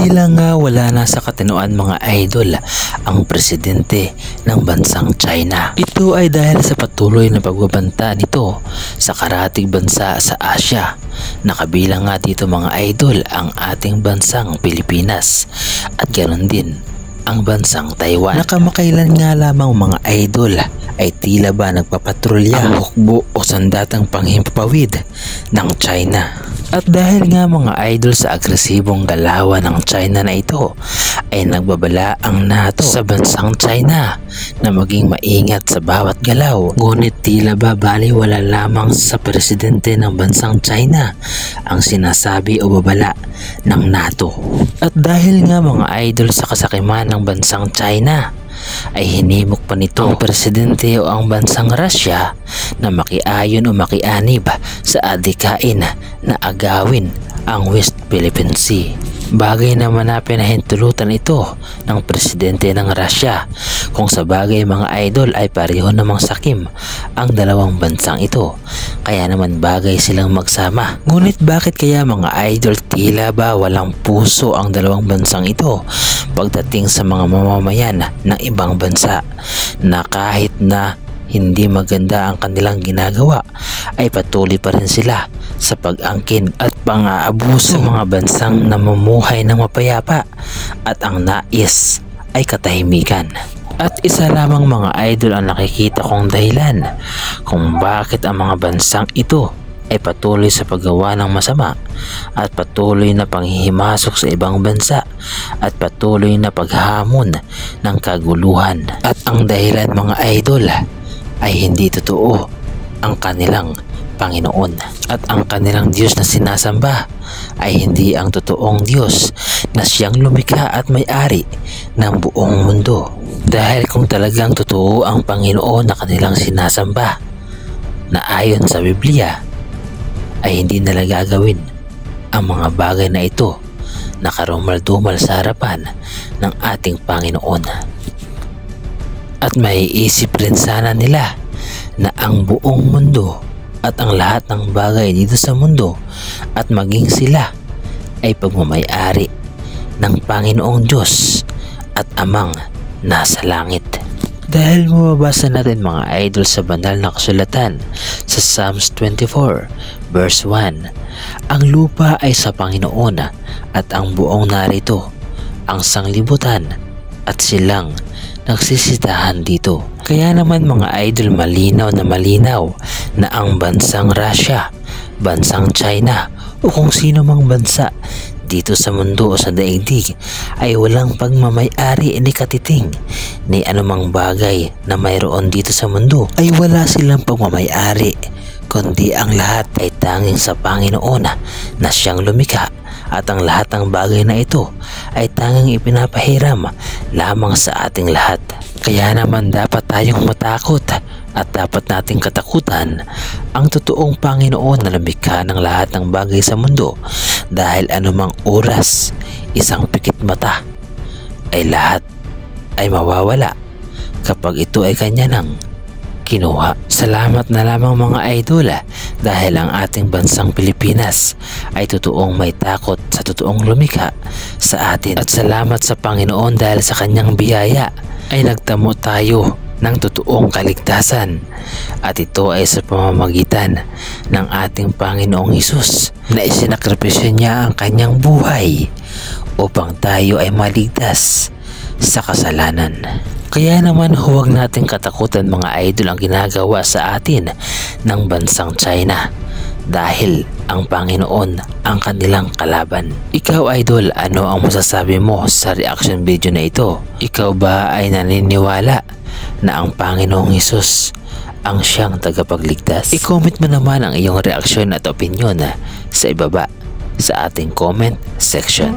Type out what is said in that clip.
Tila nga wala na sa katinoan mga idol ang presidente ng bansang China. Ito ay dahil sa patuloy na pagbabanta nito sa karatig bansa sa Asia. Nakabilang nga dito mga idol ang ating bansang Pilipinas at ganoon din ang bansang Taiwan. Nakamakailan nga lamang mga idol ay tila ba nagpapatrolya ang hukbo o sandatang panghimpapawid ng China. At dahil nga mga idol sa agresibong galawan ng China na ito ay nagbabala ang NATO sa bansang China na maging maingat sa bawat galaw. Ngunit tila ba bali wala lamang sa presidente ng bansang China ang sinasabi o babala ng NATO. At dahil nga mga idol sa kasakiman ng bansang China ay hinimok pa nito ang presidente o ang bansang Russia na makiayon o makianib sa adikain na agawin ang West Philippine Sea. Bagay naman na pinahintulutan ito ng presidente ng Russia kung sa bagay mga idol ay pareho namang sakim ang dalawang bansang ito kaya naman bagay silang magsama. Ngunit bakit kaya mga idol tila ba walang puso ang dalawang bansang ito pagdating sa mga mamamayan ng ibang bansa na kahit na hindi maganda ang kanilang ginagawa ay patuloy pa rin sila sa pag-angkin at pang-aabuso sa mga bansang namumuhay ng mapayapa at ang nais ay katahimikan. At isa lamang mga idol ang nakikita kong dahilan kung bakit ang mga bansang ito ay patuloy sa paggawa ng masama at patuloy na panghihimasok sa ibang bansa at patuloy na paghamon ng kaguluhan. At ang dahilan mga idol ay hindi totoo ang kanilang Panginoon at ang kanilang Diyos na sinasamba ay hindi ang totoong Diyos na siyang lumikha at may-ari ng buong mundo. Dahil kung talagang totoo ang Panginoon na kanilang sinasamba na ayon sa Biblia ay hindi nila gagawin ang mga bagay na ito na karumal-dumal sa harapan ng ating Panginoon. At maiisip rin sana nila na ang buong mundo at ang lahat ng bagay dito sa mundo at maging sila ay pagmamayari ng Panginoong Diyos at Amang nasa langit. Dahil mababasa natin mga idol sa banal na kasulatan sa Psalms 24 verse 1, ang lupa ay sa Panginoon at ang buong narito, ang sanglibutan at silang nagsisitahan dito. Kaya naman mga idol malinaw na malinaw na ang bansang Russia, bansang China o kung sino mang bansa dito sa mundo o sa daigdig ay walang pagmamayari ni katiting ni anumang bagay na mayroon dito sa mundo ay wala silang pagmamayari kundi ang lahat ay tanging sa Panginoon na siyang lumikha at ang lahat ng bagay na ito ay tanging ipinapahiram lamang sa ating lahat. Kaya naman dapat tayong matakot at dapat nating katakutan ang totoong Panginoon na lumikha ng lahat ng bagay sa mundo dahil anumang oras, isang pikit mata ay lahat ay mawawala kapag ito ay kanya ng kinuha. Salamat na lamang mga idol ah, dahil ang ating bansang Pilipinas ay totoong may takot sa totoong lumikha sa atin. At salamat sa Panginoon dahil sa kanyang biyaya ay nagtamo tayo ng totoong kaligtasan at ito ay sa pamamagitan ng ating Panginoong Hesus na isinakripisyo niya ang kanyang buhay upang tayo ay maligtas sa kasalanan. Kaya naman huwag nating katakutan mga idol ang ginagawa sa atin ng bansang China dahil ang Panginoon ang kanilang kalaban. Ikaw idol, ano ang masasabi mo sa reaction video na ito? Ikaw ba ay naniniwala na ang Panginoong Hesus ang siyang tagapagligtas? I-comment mo naman ang iyong reaksyon at opinion sa ibaba sa ating comment section.